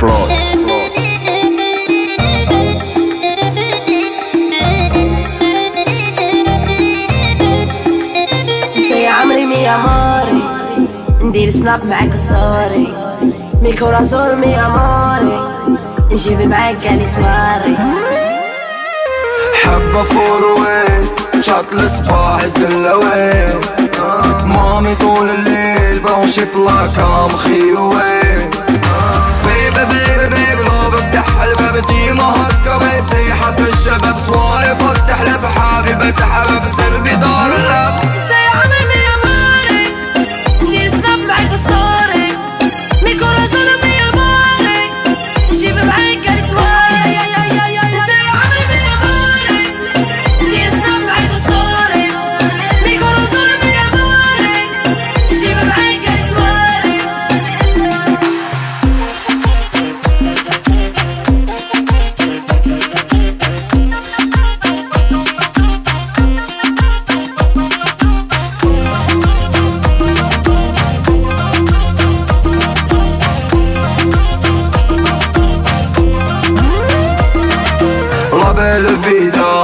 بلوت انت يا عمري مي اموري ندير سناب معاك ستوري مي كوراسون مي اموري نجيب معاك قالي سواري حبة فوروي شاط الصباح زلوي مامي طول الليل بمشي في لاكام خيوي ديما هكا بيبي حب الشباب صواري فتح لب حبيبي bella vita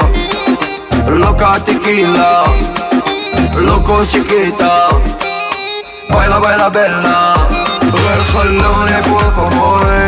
Loca tequila Loco chiquita Baila baila bella غير خلوني por favore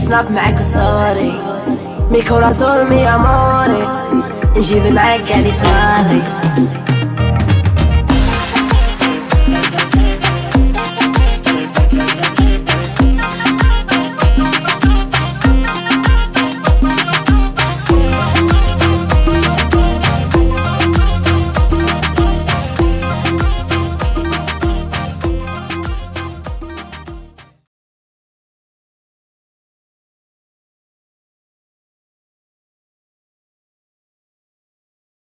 سناب معاك ستوري مي كوراسون مي اموري نجيب معاك قالي سواري